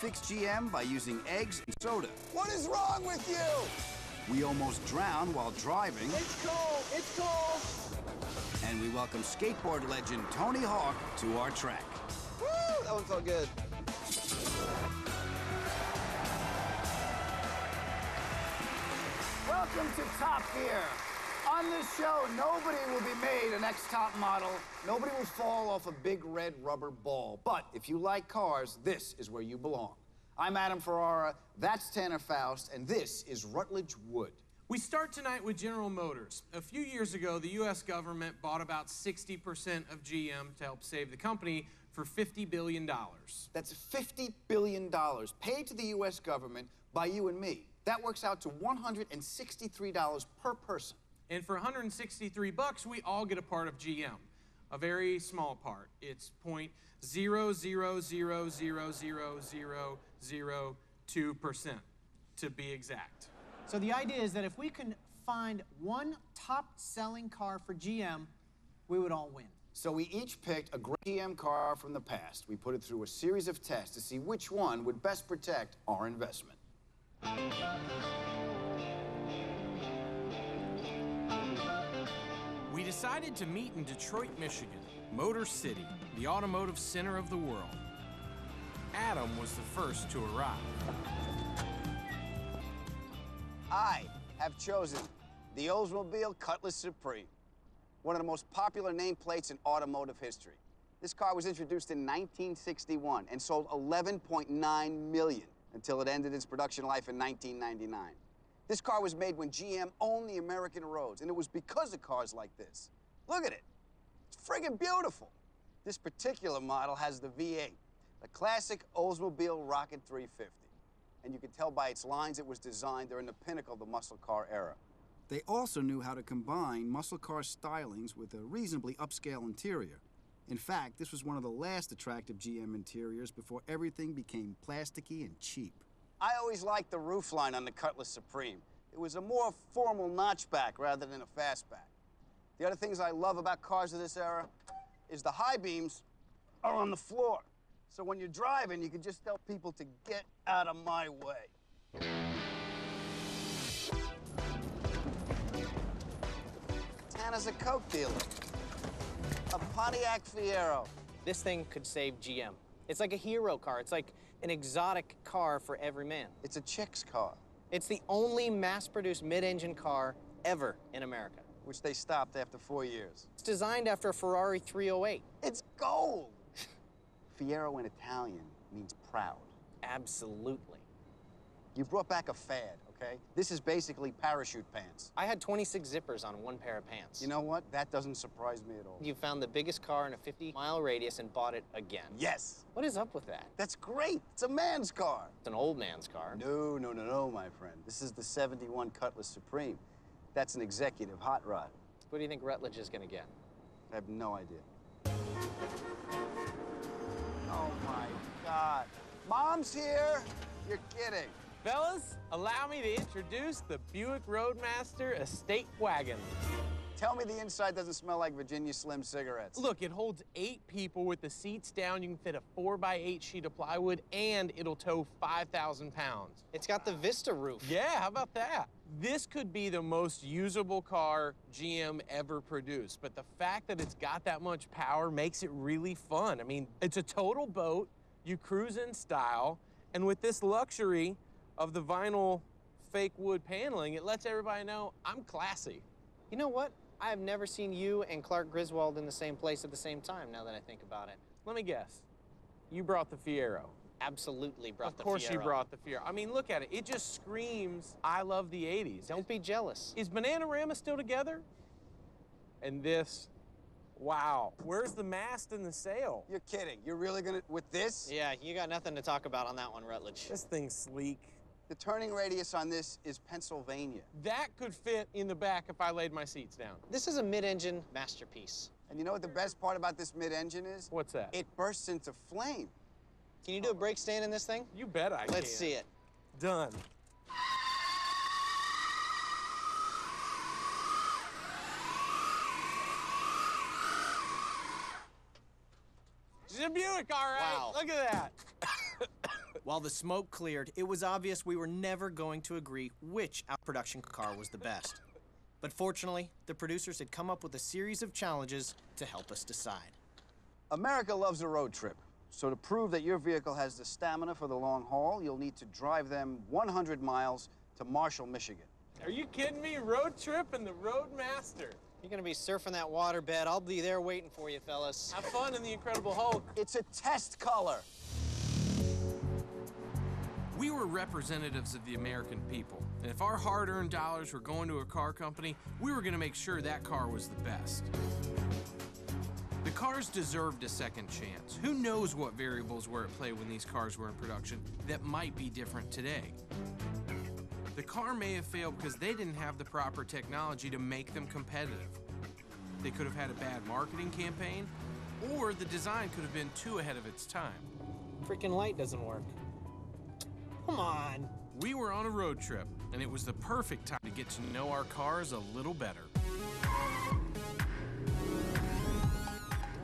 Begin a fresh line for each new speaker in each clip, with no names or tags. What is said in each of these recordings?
fix GM by using eggs and soda.
What is wrong with you?
We almost drown while driving.
It's cold. It's cold.
And we welcome skateboard legend Tony Hawk to our track.
Woo! That one felt good.
Welcome to Top Gear. On this show, nobody will be made an ex-top model. Nobody will fall off a big red rubber ball. But if you like cars, this is where you belong. I'm Adam Ferrara, that's Tanner Faust, and this is Rutledge Wood.
We start tonight with General Motors. A few years ago, the U.S. government bought about 60% of GM to help save the company for $50 billion.
That's $50 billion paid to the U.S. government by you and me. That works out to $163 per person.
And for 163 bucks, we all get a part of GM. A very small part. It's point zero zero zero zero zero zero zero two percent, to be exact.
So the idea is that if we can find one top-selling car for GM, we would all win.
So we each picked a great GM car from the past. We put it through a series of tests to see which one would best protect our investment.
We decided to meet in Detroit, Michigan, Motor City, the automotive center of the world. Adam was the first to arrive.
I have chosen the Oldsmobile Cutlass Supreme, one of the most popular nameplates in automotive history. This car was introduced in 1961 and sold 11.9 million until it ended its production life in 1999. This car was made when GM owned the American roads, and it was because of cars like this. Look at it. It's friggin' beautiful. This particular model has the V8, the classic Oldsmobile Rocket 350. And you can tell by its lines it was designed during the pinnacle of the muscle car era. They also knew how to combine muscle car stylings with a reasonably upscale interior. In fact, this was one of the last attractive GM interiors before everything became plasticky and cheap. I always liked the roofline on the Cutlass Supreme. It was a more formal notchback rather than a fastback. The other things I love about cars of this era is the high beams are on the floor. So when you're driving, you can just tell people to get out of my way. Tanner's a Coke dealer. A Pontiac Fiero.
This thing could save GM. It's like a hero car. It's like an exotic car for every man.
It's a chick's car,
It's the only mass-produced mid-engine car ever in America.
which they stopped after four years.
It's designed after a Ferrari 308.
It's gold. Fiero in Italian means proud.
Absolutely.
You brought back a fad, okay? This is basically parachute pants.
I had 26 zippers on one pair of pants.
You know what? That doesn't surprise me at all.
You found the biggest car in a 50-mile radius and bought it again.
Yes.
What is up with that?
That's great. It's a man's car.
It's an old man's car.
No, no, no, no, my friend. This is the 71 Cutlass Supreme. That's an executive hot rod.
What do you think Rutledge is going to get?
I have no idea. Oh my God. Mom's here? You're kidding.
Fellas, allow me to introduce the Buick Roadmaster Estate Wagon.
Tell me the inside doesn't smell like Virginia Slim cigarettes.
Look, it holds eight people with the seats down. You can fit a four by eight sheet of plywood, and it'll tow 5,000 pounds.
It's got the Vista roof.
Yeah, how about that? This could be the most usable car GM ever produced, but the fact that it's got that much power makes it really fun. I mean, it's a total boat, you cruise in style, and with this luxury of the vinyl fake wood paneling, it lets everybody know I'm classy.
You know what? I have never seen you and Clark Griswold in the same place at the same time, now that I think about it.
Let me guess. You brought the Fiero.
Absolutely brought
of
the Fiero.
Of course you brought the Fiero. I mean, look at it. It just screams, I love the 80s.
Don't be jealous.
Is Bananarama still together? And this, wow. Where's the mast and the sail?
You're kidding. You're really gonna, with this?
Yeah, you got nothing to talk about on that one, Rutledge.
This thing's sleek.
The turning radius on this is Pennsylvania.
That could fit in the back if I laid my seats down.
This is a mid-engine masterpiece.
And you know what the best part about this mid-engine is?
What's that?
It bursts into flame.
Can you do a brake stand in this thing?
You bet I can.
Let's see it.
Done. It's a Buick, all right.
Wow.
Look at that.
While the smoke cleared, it was obvious we were never going to agree which out production car was the best. But fortunately, the producers had come up with a series of challenges to help us decide.
America loves a road trip. So to prove that your vehicle has the stamina for the long haul, you'll need to drive them 100 miles to Marshall, Michigan.
Are you kidding me? Road trip and the Roadmaster.
You're gonna be surfing that waterbed. I'll be there waiting for you, fellas.
Have fun in the Incredible Hulk.
It's a test color.
We were representatives of the American people. And if our hard earned dollars were going to a car company, we were going to make sure that car was the best. The cars deserved a second chance. Who knows what variables were at play when these cars were in production that might be different today? The car may have failed because they didn't have the proper technology to make them competitive. They could have had a bad marketing campaign, or the design could have been too ahead of its time.
Freaking light doesn't work. Come on.
We were on a road trip, and it was the perfect time to get to know our cars a little better.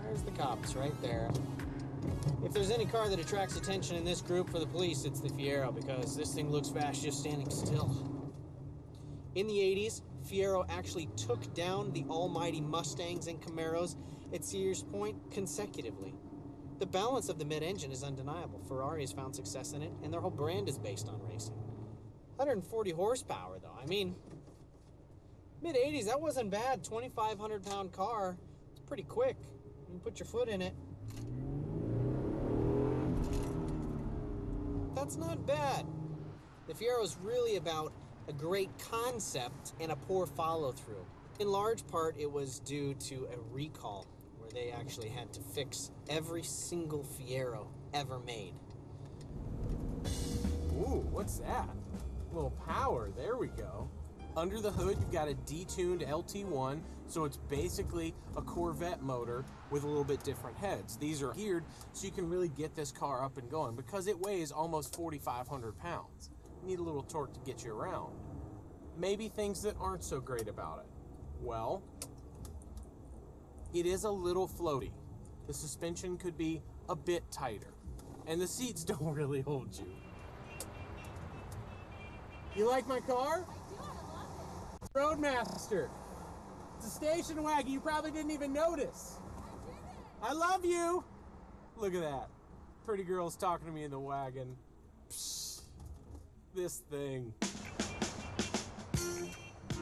There's the cops right there. If there's any car that attracts attention in this group for the police, it's the Fiero because this thing looks fast just standing still. In the 80s, Fiero actually took down the almighty Mustangs and Camaros at Sears Point consecutively. The balance of the mid engine is undeniable. Ferrari has found success in it, and their whole brand is based on racing. 140 horsepower, though. I mean, mid 80s, that wasn't bad. 2,500 pound car. It's pretty quick. You can put your foot in it. That's not bad. The Fiero is really about a great concept and a poor follow through. In large part, it was due to a recall where they actually had to fix every single Fiero ever made.
Ooh, what's that? A little power. There we go. Under the hood, you've got a detuned LT1, so it's basically a Corvette motor with a little bit different heads. These are geared so you can really get this car up and going because it weighs almost 4,500 pounds. You need a little torque to get you around. Maybe things that aren't so great about it. Well, it is a little floaty. The suspension could be a bit tighter, and the seats don't really hold you. You like my car? I do. Roadmaster. It's a station wagon. You probably didn't even notice. I love you. Look at that. Pretty girl's talking to me in the wagon. Psh, this thing.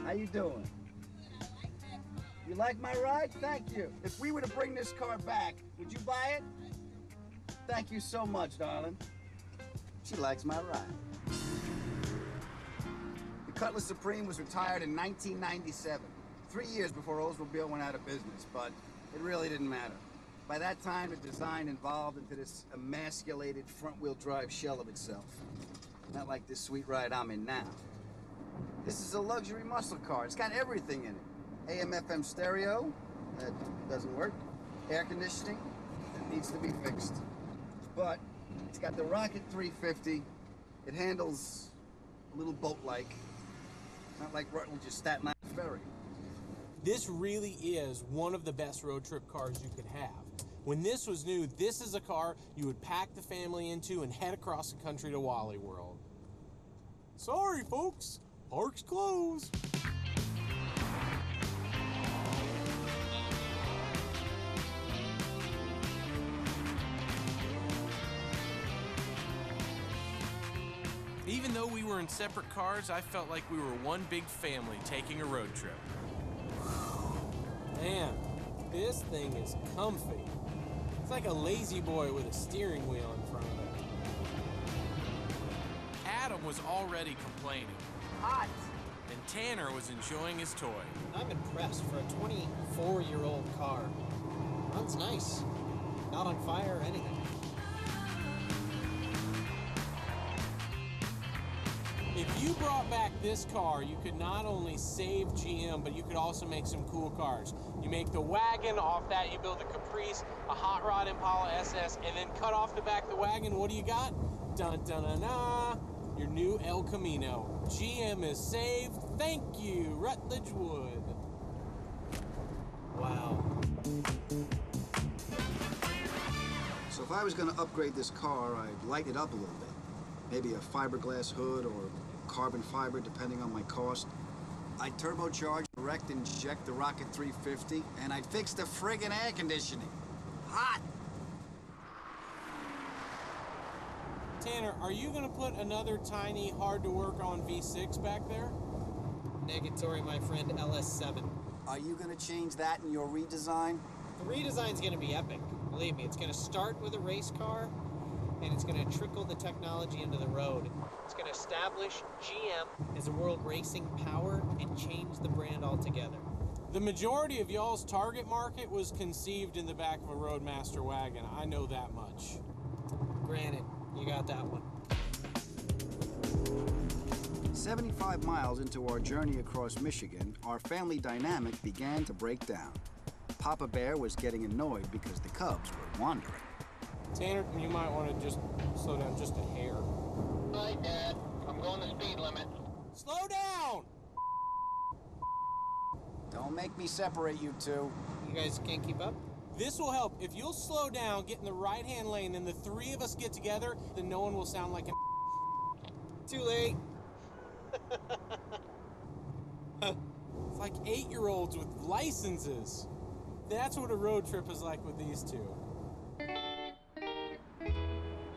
How you doing? You like my ride? Thank you. If we were to bring this car back, would you buy it? Thank you so much, darling. She likes my ride. The Cutlass Supreme was retired in 1997, three years before Oldsmobile went out of business, but it really didn't matter. By that time, the design evolved into this emasculated front-wheel drive shell of itself. Not like this sweet ride I'm in now. This is a luxury muscle car. It's got everything in it. AM FM stereo, that doesn't work. Air conditioning, that needs to be fixed. But it's got the Rocket 350. It handles a little boat-like. Not like Rutledge's Staten Island Ferry.
This really is one of the best road trip cars you could have. When this was new, this is a car you would pack the family into and head across the country to Wally World. Sorry, folks, park's closed. Even though we were in separate cars, I felt like we were one big family taking a road trip. Man, this thing is comfy. It's like a La-Z-Boy with a steering wheel in front of it. Adam was already complaining,
Hot!
and Tanner was enjoying his toy.
I'm impressed for a 24 year old car. Runs nice. Not on fire or anything.
You brought back this car, you could not only save GM, but you could also make some cool cars. You make the wagon, off that you build a Caprice, a Hot Rod Impala SS, and then cut off the back of the wagon, what do you got? Dun dun dun dun! Your new El Camino. GM is saved. Thank you, Rutledge Wood.
Wow.
So if I was going to upgrade this car, I'd light it up a little bit. maybe a fiberglass hood or carbon fiber, depending on my cost. I'd turbocharge, direct inject the Rocket 350, and I'd fix the friggin' air conditioning. Hot!
Tanner, are you gonna put another tiny, hard to work on V6 back there?
Negatory, my friend, LS7.
Are you gonna change that in your redesign?
The redesign's gonna be epic. Believe me, it's gonna start with a race car, and it's gonna trickle the technology into the road. It's gonna establish GM as a world racing power and change the brand altogether.
The majority of y'all's target market was conceived in the back of a Roadmaster wagon. I know that much.
Granted, you got that one.
75 miles into our journey across Michigan, our family dynamic began to break down. Papa Bear was getting annoyed because the cubs were wandering.
Tanner, you might want to just slow down just a hair.
Right, Dad. I'm going the speed limit.
Slow down!
Don't make me separate you two.
You guys can't keep up?
This will help. If you'll slow down, get in the right hand lane, and the three of us get together, then no one will sound like an.
Too late.
It's like eight year olds with licenses. That's what a road trip is like with these two.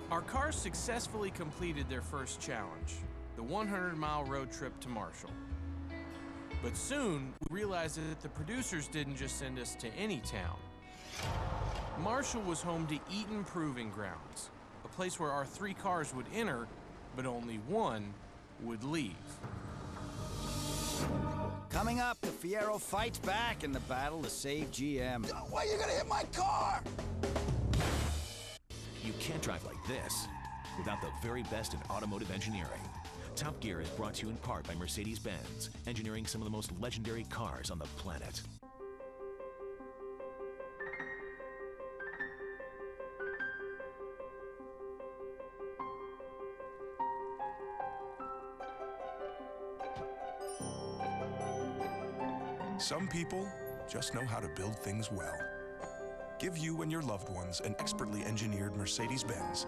Our cars successfully completed their first challenge the 100 mile road trip to Marshall. But soon, we realized that the producers didn't just send us to any town. Marshall was home to Eaton Proving Grounds, a place where our three cars would enter, but only one would leave.
Coming up, the Fiero fights back in the battle to save GM.
Why are you gonna hit my car?
Can't drive like this without the very best in automotive engineering. Top Gear is brought to you in part by Mercedes Benz, engineering some of the most legendary cars on the planet.
Some people just know how to build things well. Give you and your loved ones an expertly engineered Mercedes Benz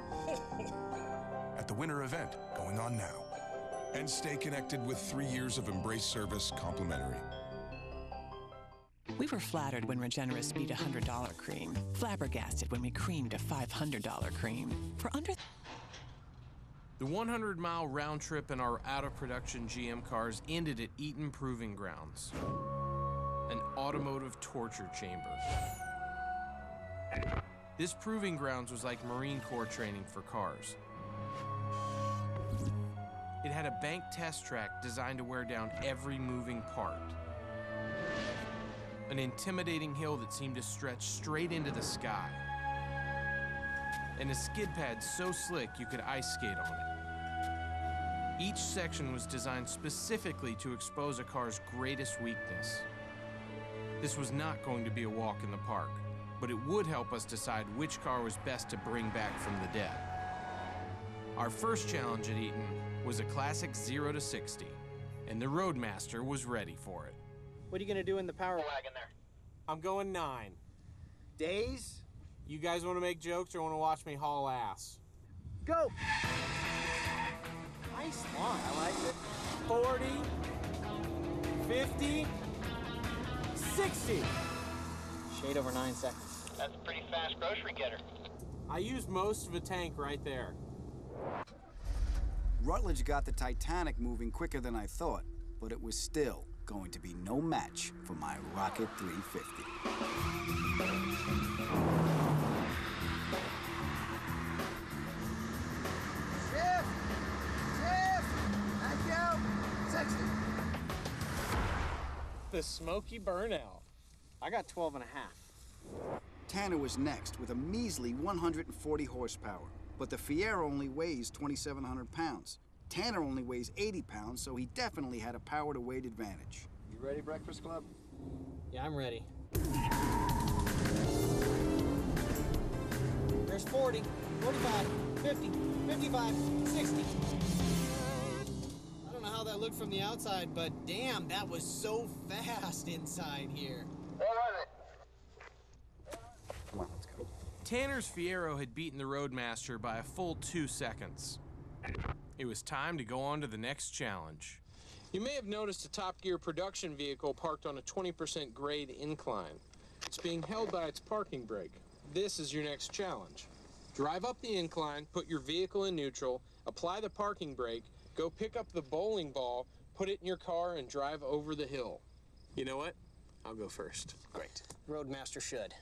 at the winter event going on now. And stay connected with three years of mbrace service complimentary.
We were flattered when Regenerist beat a $100 cream, flabbergasted when we creamed a $500 cream. For under
The 100 mile round trip in our out of production GM cars ended at Eaton Proving Grounds, an automotive torture chamber. This proving grounds was like Marine Corps training for cars. It had a bank test track designed to wear down every moving part. An intimidating hill that seemed to stretch straight into the sky. And a skid pad so slick you could ice skate on it. Each section was designed specifically to expose a car's greatest weakness. This was not going to be a walk in the park, but it would help us decide which car was best to bring back from the dead. Our first challenge at Eaton was a classic 0 to 60, and the Roadmaster was ready for it.
What are you gonna do in the power wagon there?
I'm going 9.
Days?
You guys want to make jokes or want to watch me haul ass?
Go! Nice lawn. I like it.
40, 50, 60.
Shade over nine seconds.
That's a pretty fast grocery getter.
I used most of a tank right there.
Rutledge got the Titanic moving quicker than I thought, but it was still going to be no match for my Rocket 350.
Shift! Shift! Thank you! 60.
The smoky burnout.
I got 12 and a half.
Tanner was next with a measly 140 horsepower, but the Fiero only weighs 2,700 pounds. Tanner only weighs 80 pounds, so he definitely had a power to weight advantage.
You ready, Breakfast Club?
Yeah, I'm ready. There's 40, 45, 50, 55, 60. I don't know how that looked from the outside, but damn, that was so fast inside here.
What was it?
Come on, let's go.
Tanner's Fiero had beaten the Roadmaster by a full two seconds. It was time to go on to the next challenge. You may have noticed a Top Gear production vehicle parked on a 20% grade incline. It's being held by its parking brake. This is your next challenge. Drive up the incline, put your vehicle in neutral, apply the parking brake, go pick up the bowling ball, put it in your car, and drive over the hill. You know what? I'll go first.
Great. Roadmaster should.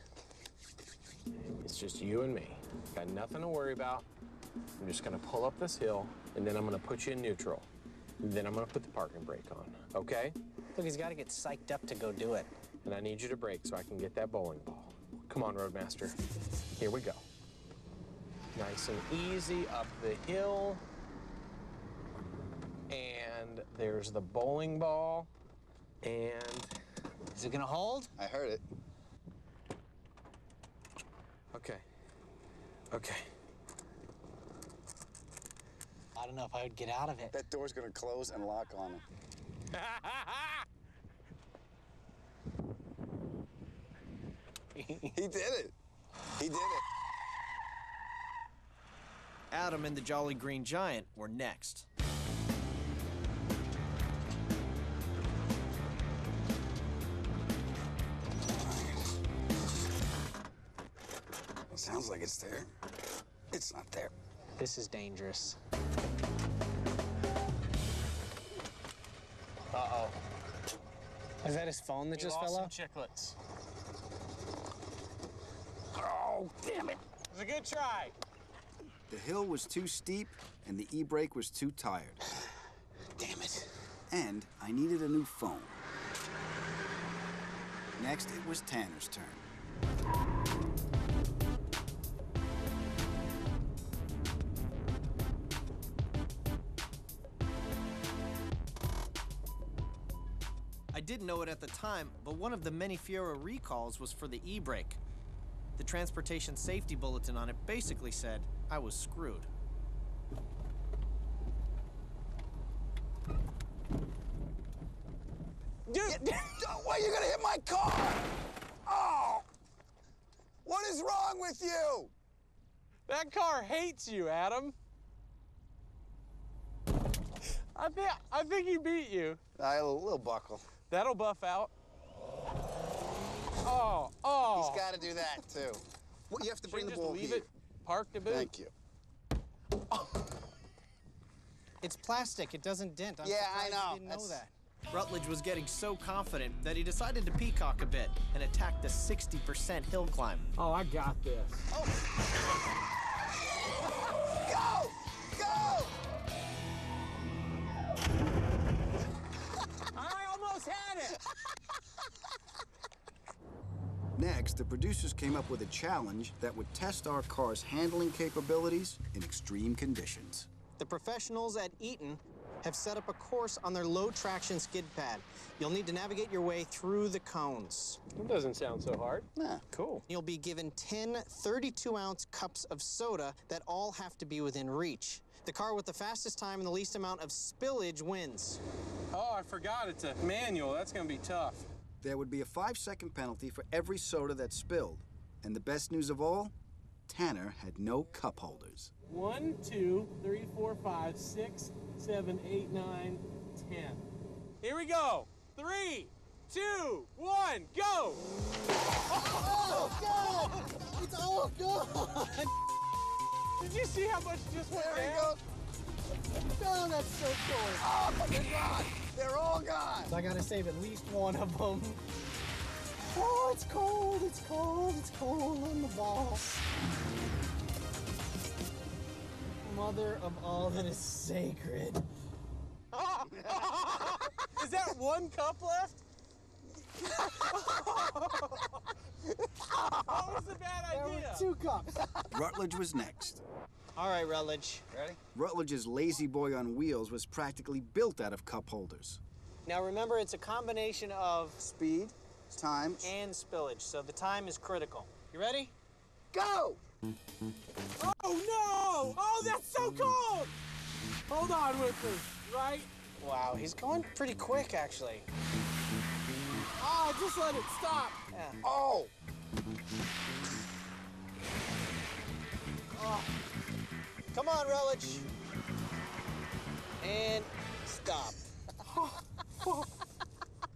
It's just you and me. Got nothing to worry about. I'm just gonna pull up this hill, and then I'm gonna put you in neutral. And then I'm gonna put the parking brake on, okay?
Look, he's got to get psyched up to go do it.
And I need you to brake so I can get that bowling ball. Come on, Roadmaster. Here we go. Nice and easy up the hill. And there's the bowling ball. And
Is it going to hold?
I heard it.
Okay. Okay.
I don't know if I would get out of it.
That door's gonna close and lock on him. He did it. He did it.
Adam and the Jolly Green Giant were next.
Sounds like it's there. It's not there.
This is dangerous.
Uh-oh. Is that his phone that just fell off?
chiclets.
Oh, damn it.
It was a good try.
The hill was too steep and the e-brake was too tired.
Damn it.
And I needed a new phone. Next, it was Tanner's turn. It at the time, but one of the many Fiero recalls was for the e-brake. The transportation safety bulletin on it basically said I was screwed.
Dude,
Why are you gonna hit my car? Oh! What is wrong with you?
that car hates you, Adam. I think I think he beat you.
I a little buckle.
That'll buff out. Oh, oh.
He's got to do that too. Well, you have to bring
Shouldn't
the
just
ball
leave
here.
it parked to boot.
Thank you.
It's plastic. It doesn't dent. I'm
Yeah, I know.
You didn't know that.
Rutledge was getting so confident that he decided to peacock a bit and attack the 60% hill climb.
Oh, I got this.
Go!
Next, the producers came up with a challenge that would test our car's handling capabilities in extreme conditions.
The professionals at Eaton have set up a course on their low traction skid pad. You'll need to navigate your way through the cones.
It doesn't sound so hard.
Nah.
Cool.
You'll be given 10 32 ounce cups of soda that all have to be within reach. The car with the fastest time and the least amount of spillage wins.
Oh, I forgot it's a manual. That's gonna be tough.
There would be a five second penalty for every soda that spilled. And the best news of all, Tanner had no cup holders.
One, two, three, four, five, six, seven, eight, nine, ten. Here we go. Three, two, one, go!
Oh, God! It's all gone!
Did you see how much just went
There he
down?
Goes.
Oh, that's so cool.
Oh, they're gone. They're all gone.
So I gotta save at least one of them.
Oh, it's cold, it's cold, it's cold on the ball.
Mother of all that is sacred.
Is that one cup left? what was the bad
There were
idea?
two cups.
Rutledge was next.
All right, Rutledge.
Ready?
Rutledge's La-Z-Boy on wheels was practically built out of cup holders.
Now remember, it's a combination of
Speed, time,
and spillage, so the time is critical. You ready?
go!
Oh no! Oh, that's so cold! Hold on with me, right?
Wow, he's going pretty quick, actually.
Oh, just let it stop.
Yeah.
Oh! Ah.
Come on, Rutledge. And stop.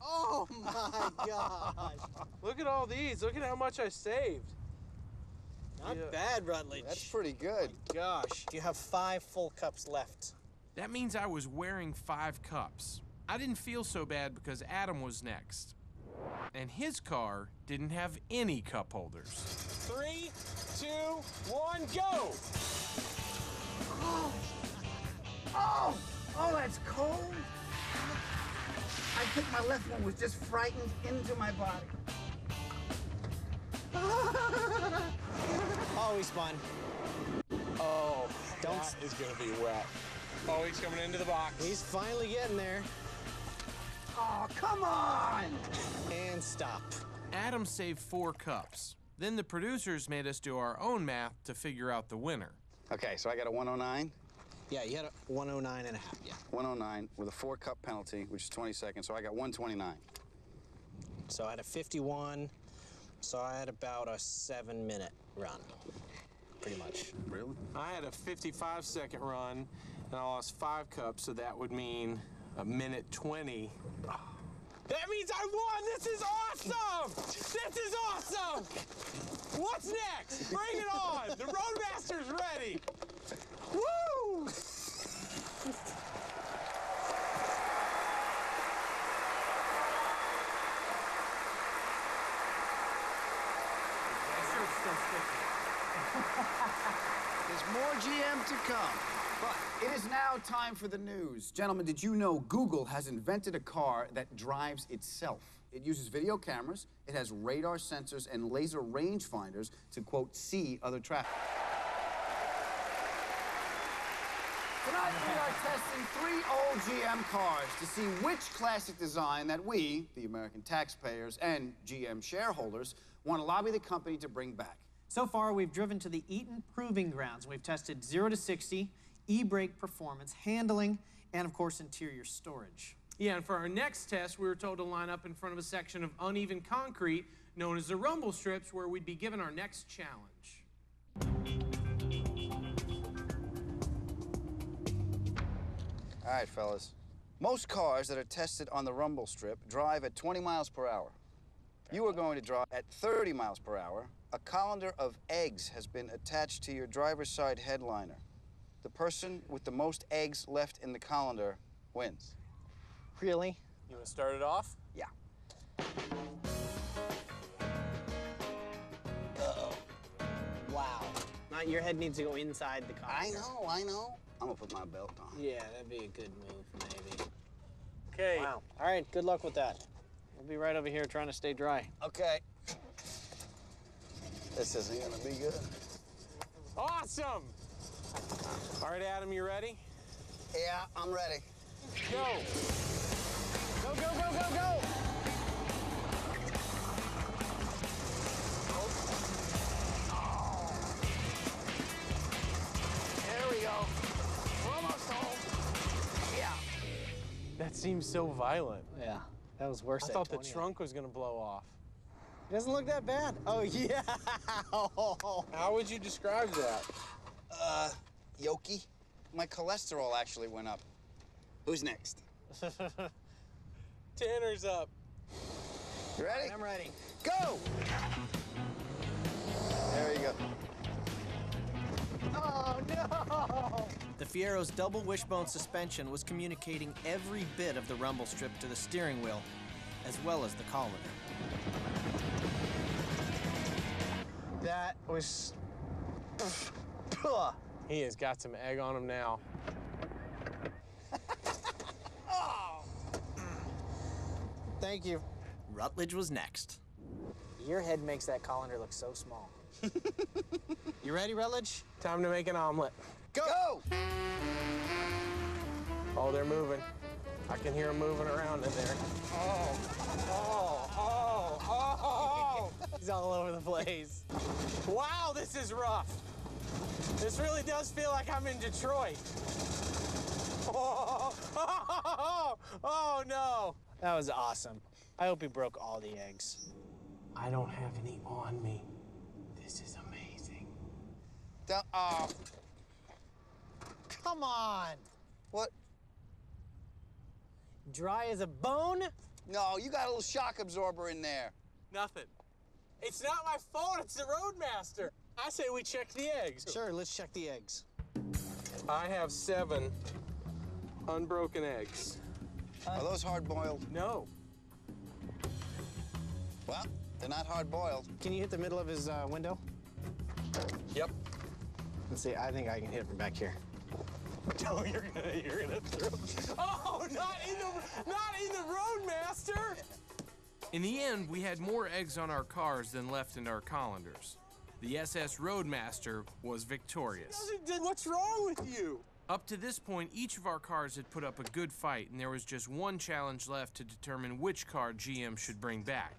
oh my gosh.
Look at all these. Look at how much I saved.
Not
Yeah.
bad, Rutledge.
That's pretty good.
Oh, gosh. You have five full cups left.
That means I was wearing five cups. I didn't feel so bad because Adam was next. And his car didn't have any cup holders. Three, two, one, go!
Oh, oh, Oh, that's cold. I think my left one was just frightened into my body.
Always fun.
Oh,
Don't
that is gonna be wet. Oh, he's coming into the box.
He's finally getting there.
Oh, come on!
And stop.
Adam saved four cups. Then the producers made us do our own math to figure out the winner.
Okay, so I got a 109,
Yeah, you had a 109 and a half. Yeah.
109 with a four cup penalty, which is 20 seconds. So I got 129.
So I had a 51. So I had about a seven minute run. Pretty much.
Really?
I had a 55 second run and I lost five cups, so that would mean a minute 20. That means I won! This is awesome! This is awesome! What's next? Bring it on! The Roadmaster's ready! Woo!
There's more GM to come.
It is now time for the news. Gentlemen, did you know Google has invented a car that drives itself? It uses video cameras, it has radar sensors and laser rangefinders to, quote, see other traffic. Tonight we are testing three old GM cars to see which classic design that we, the American taxpayers and GM shareholders, want to lobby the company to bring back.
So far, we've driven to the Eaton Proving Grounds. We've tested 0 to 60, e-brake performance, handling, and of course, interior storage.
Yeah, and for our next test, we were told to line up in front of a section of uneven concrete known as the rumble strips, where we'd be given our next challenge.
All right, fellas. Most cars that are tested on the rumble strip drive at 20 miles per hour. You are going to drive at 30 miles per hour. A colander of eggs has been attached to your driver's side headliner. The person with the most eggs left in the colander wins.
Really?
You want to start it off?
Yeah.
Wow. Not your head needs to go inside the car.
I know, I know. I'm gonna put my belt on.
Yeah, that'd be a good move, maybe.
Okay.
Wow. All right, good luck with that. We'll be right over here trying to stay dry.
Okay. This isn't gonna be good.
Awesome! All right, Adam, you ready?
Yeah, I'm ready.
Go!
Go, go, go, go, go!
There we go. We're almost home. Yeah.
That seems so violent.
Yeah, that was worse
I
at
thought the trunk was going to blow off.
It doesn't look that bad. Oh, yeah.
How would you describe that?
Uh, Yoki, my cholesterol actually went up. Who's next?
Tanner's up.
You ready?
I'm ready.
Go! There you go.
Oh, no!
The Fiero's double wishbone suspension was communicating every bit of the rumble strip to the steering wheel, as well as the colander.
That was.
He has got some egg on him now. Oh.
Thank you.
Rutledge was next.
Your head makes that colander look so small. you ready, Rutledge?
Time to make an omelet.
Go!
Oh, they're moving. I can hear them moving around in there.
Oh, oh, oh, oh! He's all over the place.
Wow, this is rough. This really does feel like I'm in Detroit. Oh, oh, oh no.
That was awesome. I hope he broke all the eggs.
I don't have any on me. This is amazing.
Da- oh, uh,
Come on!
what?
Dry as a bone?
No, you got a little shock absorber in there.
Nothing. It's not my fault, it's the Roadmaster. I say we check the eggs.
Sure, let's check the eggs.
I have seven unbroken eggs.
Are those hard boiled?
No.
Well, they're not hard boiled.
Can you hit the middle of his uh, window?
Yep.
Let's see. I think I can hit from back here.
Oh, you're gonna, you're gonna throw. Oh, not in the, not in the Roadmaster. In the end, we had more eggs on our cars than left in our colanders. The SS Roadmaster was victorious. What's wrong with you? Up to this point, each of our cars had put up a good fight, and there was just one challenge left to determine which car GM should bring back.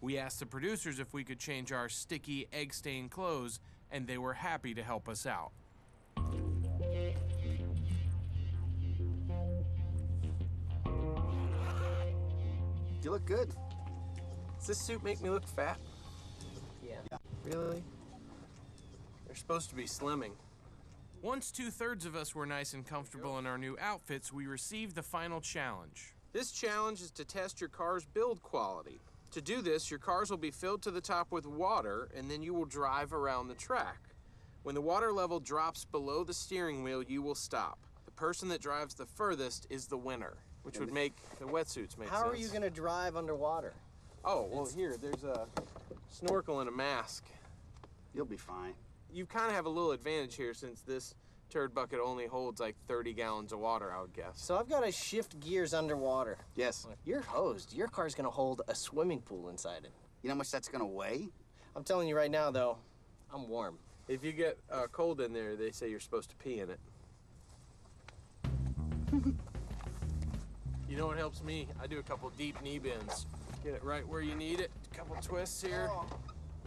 We asked the producers if we could change our sticky, egg stained clothes, and they were happy to help us out.
You look good.
Does this suit make me look fat?
Yeah.
Really? They're supposed to be slimming. Once two thirds of us were nice and comfortable in our new outfits, we received the final challenge. This challenge is to test your car's build quality. To do this, your cars will be filled to the top with water, and then you will drive around the track. When the water level drops below the steering wheel, you will stop. The person that drives the furthest is the winner, which would make the wetsuits make
How
sense.
How are you gonna drive underwater?
Oh, well, here, there's a snorkel and a mask.
You'll be fine.
You kind of have a little advantage here since this turd bucket only holds like 30 gallons of water, I would guess.
So I've got to shift gears underwater.
Yes.
You're hosed. Your car's gonna hold a swimming pool inside it.
You know how much that's gonna weigh?
I'm telling you right now, though, I'm warm.
If you get uh, cold in there, they say you're supposed to pee in it. you know what helps me? I do a couple deep knee bends. Get it right where you need it. A couple twists here.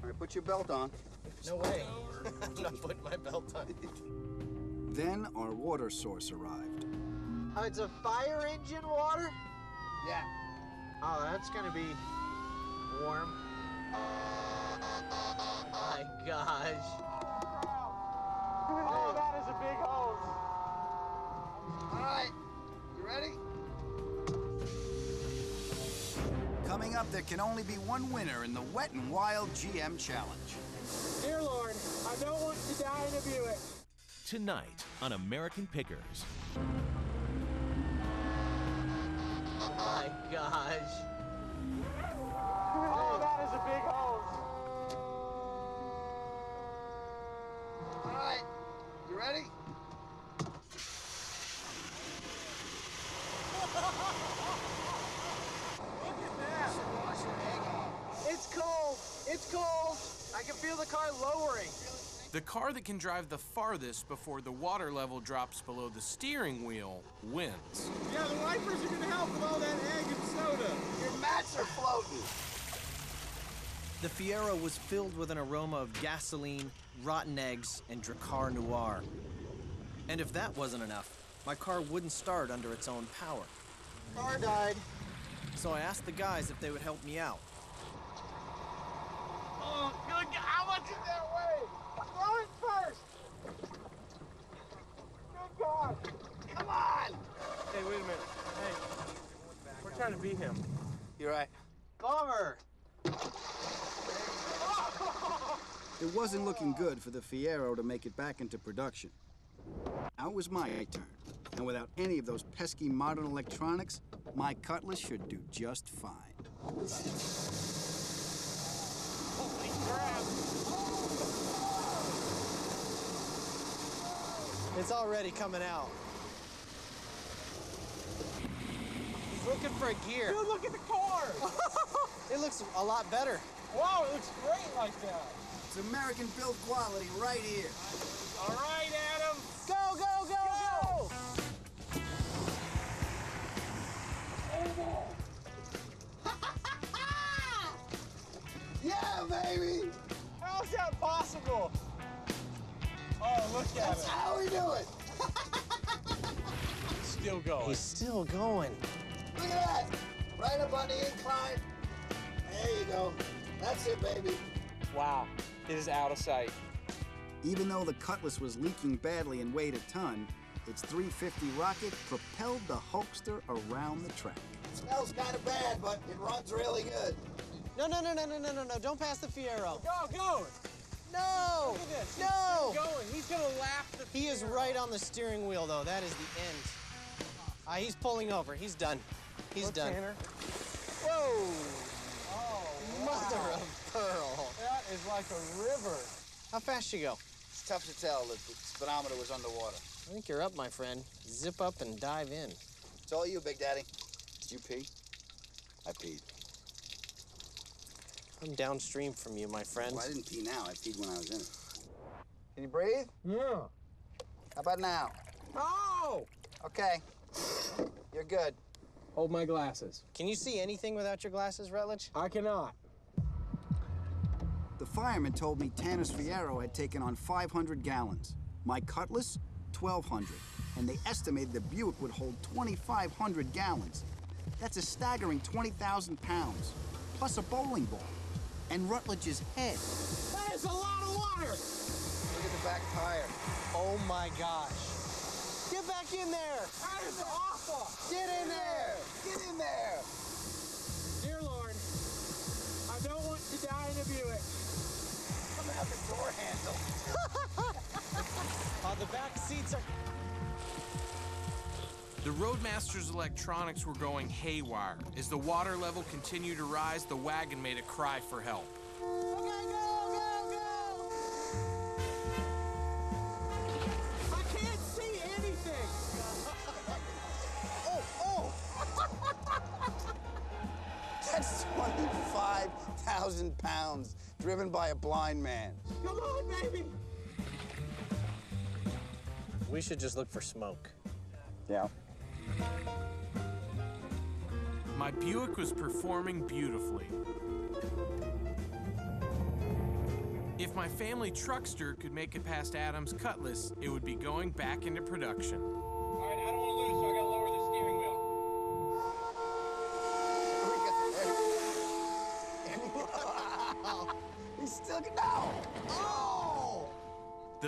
All right, put your belt on.
No way. I'm not putting my belt on.
Then our water source arrived.
Oh, it's a fire engine water?
Yeah.
Oh, that's gonna be warm. Oh My gosh.
Oh, that is a big
Coming up, there can only be one winner in the Wet and Wild GM Challenge.
Dear Lord, I don't want to die in a Buick.
Tonight on American Pickers.
Oh my gosh.
Oh, that is a big hose.
All right, you ready?
It's cold. It's cold. I can feel the car lowering.
The car that can drive the farthest before the water level drops below the steering wheel wins.
Yeah, the wipers are gonna help with all that egg and soda.
Your mats are floating.
The Fiero was filled with an aroma of gasoline, rotten eggs, and Drakkar Noir. And if that wasn't enough, my car wouldn't start under its own power.
Car died.
So I asked the guys if they would help me out.
Oh, good. How much is that weigh? Throw it first. Good God.
Come on!
Hey, wait a minute. Hey, we're trying to beat him.
You're right.
Bummer.
It wasn't looking good for the Fiero to make it back into production. Now it was my turn. And without any of those pesky modern electronics, my Cutlass should do just fine.
Holy crap.
It's already coming out. He's looking for a gear.
Dude, look at the car.
It looks a lot better.
wow, it looks great like that.
It's American build quality right here.
All right, Adam.
Go, go, go, go!
Yeah, baby!
How is that possible? Oh, look at
That's
it.
how we do it!
Still going.
He's still going.
Look at that! Right up on the incline. There you go. That's it, baby.
Wow, it is out of sight.
Even though the Cutlass was leaking badly and weighed a ton, its 350 rocket propelled the Hulkster around the track.
It Smells kind of bad, but it runs really good.
No, no, no, no, no, no, no, no. Don't pass the Fiero.
Go, go!
No!
Look at this.
No!
still going. He's gonna lap the.
He is right on the steering wheel, though. That is the end. Ah, he's pulling over. He's done. He's
Look,
done.
Tanner.
Whoa!
Oh,
Mother of pearl.
That is like a river.
How fast you go?
It's tough to tell if the speedometer was underwater.
I think you're up, my friend. Zip up and dive in.
It's all you, Big Daddy. Did you pee?
I peed.
I'm downstream from you, my friend.
Well, I didn't pee now. I peed when I was in it. Can you breathe?
Yeah.
How about now?
Oh!
Okay. You're good.
Hold my glasses.
Can you see anything without your glasses, Rutledge?
I cannot.
The fireman told me Tanner's Fiero had taken on 500 gallons. My Cutlass, 1,200. And they estimated the Buick would hold 2,500 gallons. That's a staggering 20,000 pounds, plus a bowling ball. And Rutledge's head.
That is a lot of water.
Look at the back tire.
Oh my gosh. Get back in there!
That is awful.
Get in there!
Get in there!
Dear Lord, I don't want to die in a Buick.
Coming out the door handle.
Uh, the back seats are.
The Roadmaster's electronics were going haywire. As the water level continued to rise, the wagon made a cry for help.
I
25,000 pounds driven by a blind man.
Come on, baby.
We should just look for smoke.
Yeah.
My Buick was performing beautifully. If my family truckster could make it past Adam's Cutlass, it would be going back into production.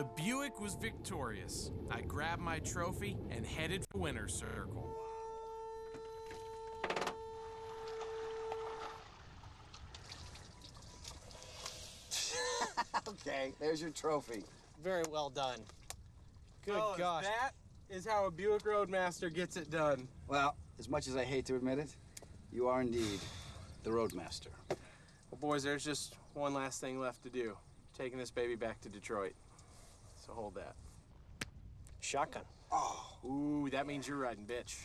The
Buick was victorious. I grabbed my trophy and headed for Winner's Circle.
okay, there's your trophy.
Very well done. Good oh,
Fellas,
gosh.
That is how a Buick Roadmaster gets it done.
Well, as much as I hate to admit it, you are indeed the Roadmaster.
Well, boys, there's just one last thing left to do. Taking this baby back to Detroit. So hold that.
Shotgun.
Oh, ooh, that means you're riding, bitch.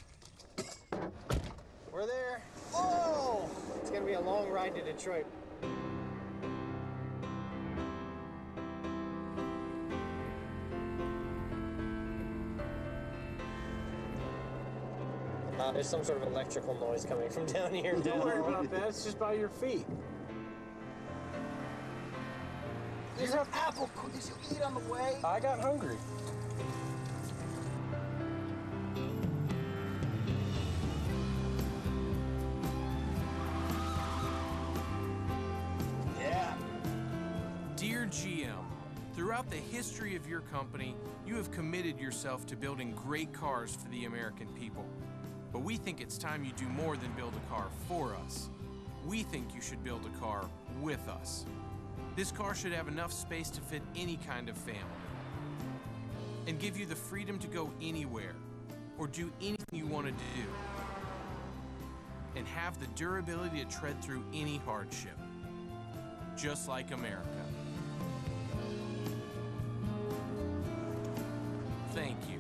We're there. Oh! It's gonna be a long ride to Detroit. Uh, there's some sort of electrical noise coming from down here.
Don't worry about that. It's just by your feet.
There's an apple cookies you eat on the way.
I got hungry.
Yeah.
Dear GM, throughout the history of your company, you have committed yourself to building great cars for the American people. But we think it's time you do more than build a car for us. We think you should build a car with us. This car should have enough space to fit any kind of family and give you the freedom to go anywhere or do anything you want to do and have the durability to tread through any hardship, just like America. Thank you.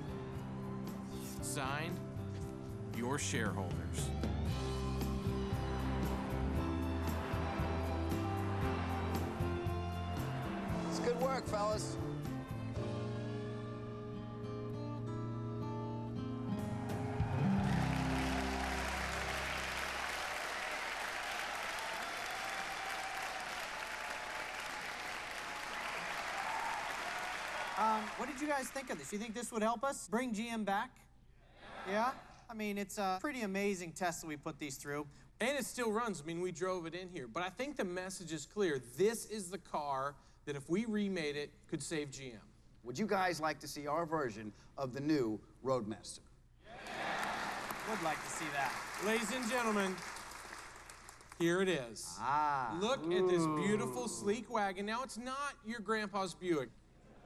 Signed, your shareholders.
Good work, fellas.
Um, what did you guys think of this? You think this would help us bring GM back? Yeah? I mean, it's a pretty amazing test that we put these through.
And it still runs. I mean, we drove it in here. But I think the message is clear. This is the car that if we remade it, could save GM.
Would you guys like to see our version of the new Roadmaster? Yeah.
Would like to see that.
Ladies and gentlemen, here it is.
Ah.
Look at this beautiful, sleek wagon. Now, it's not your grandpa's Buick.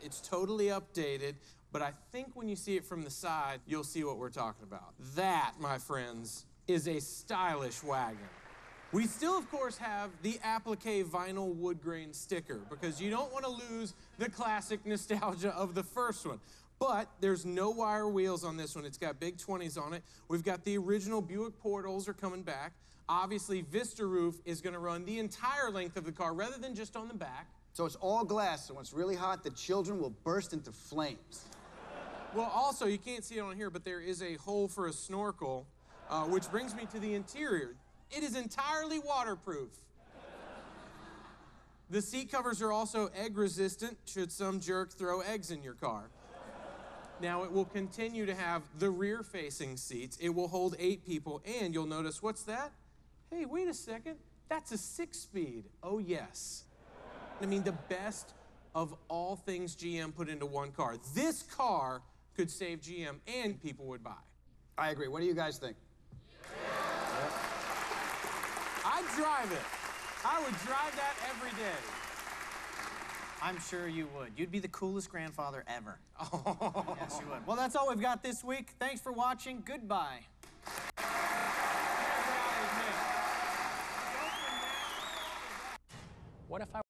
It's totally updated, but I think when you see it from the side, you'll see what we're talking about. That, my friends, is a stylish wagon. We still, of course, have the applique vinyl wood grain sticker because you don't want to lose the classic nostalgia of the first one. But there's no wire wheels on this one. It's got big 20s on it. We've got the original Buick portals are coming back. Obviously, Vista Roof is going to run the entire length of the car rather than just on the back.
So it's all glass, so when it's really hot, the children will burst into flames.
Well, also, you can't see it on here, but there is a hole for a snorkel, uh, which brings me to the interior. It is entirely waterproof. The seat covers are also egg resistant should some jerk throw eggs in your car. Now, it will continue to have the rear facing seats. It will hold eight people, and you'll notice what's that? Hey, wait a second. That's a six speed. Oh, yes. I mean, the best of all things GM put into one car. This car could save GM and people would buy.
I agree. What do you guys think?
I'd drive it. I would drive that every day.
I'm sure you would. You'd be the coolest grandfather ever. Oh. yes, you would. Well, that's all we've got this week. Thanks for watching. Goodbye.
What if I